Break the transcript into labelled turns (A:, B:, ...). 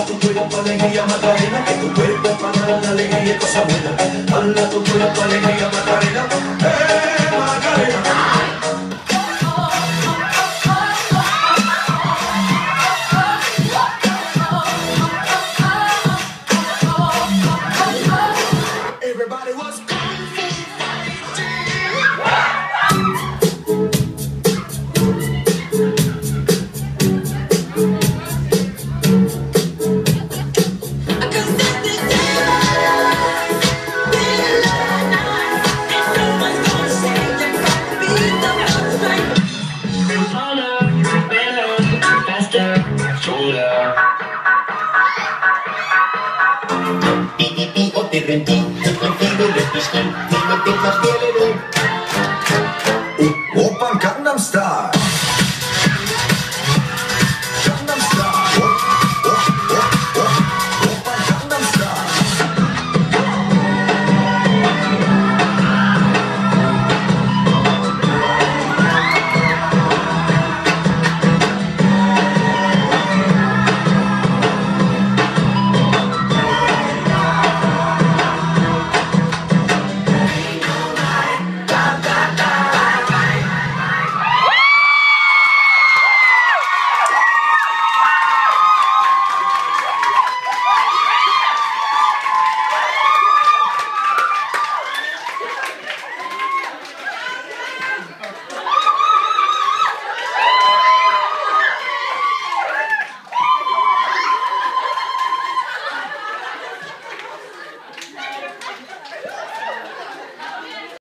A: Hala tu cuerpo, alegría, Macarena, que tu cuerpo es para la alegría y cosa buena. Hala tu cuerpo, alegría, Macarena,
B: te rendí, contigo lo pesqué, me lo dejaste alegre. Oppa Gangnam Style.